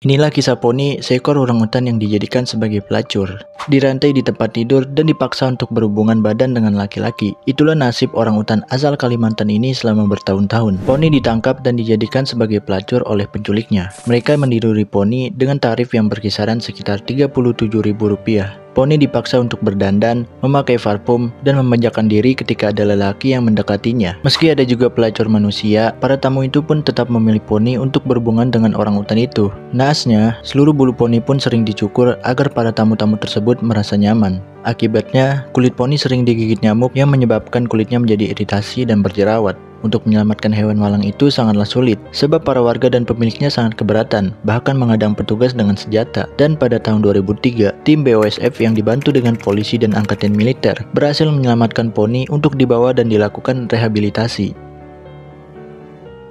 Inilah kisah Poni, seekor orangutan yang dijadikan sebagai pelacur. Dirantai di tempat tidur dan dipaksa untuk berhubungan badan dengan laki-laki. Itulah nasib orangutan asal Kalimantan ini selama bertahun-tahun. Poni ditangkap dan dijadikan sebagai pelacur oleh penculiknya. Mereka mendiduri Poni dengan tarif yang berkisaran sekitar Rp37.000. Poni dipaksa untuk berdandan, memakai parfum, dan memanjakan diri ketika ada lelaki yang mendekatinya. Meski ada juga pelacur manusia, para tamu itu pun tetap memilih Poni untuk berhubungan dengan orang hutan itu. Naasnya, seluruh bulu Poni pun sering dicukur agar para tamu-tamu tersebut merasa nyaman. Akibatnya, kulit poni sering digigit nyamuk yang menyebabkan kulitnya menjadi iritasi dan berjerawat. Untuk menyelamatkan hewan malang itu sangatlah sulit, sebab para warga dan pemiliknya sangat keberatan, bahkan mengadang petugas dengan senjata. Dan pada tahun 2003, tim BOSF yang dibantu dengan polisi dan angkatan militer berhasil menyelamatkan poni untuk dibawa dan dilakukan rehabilitasi.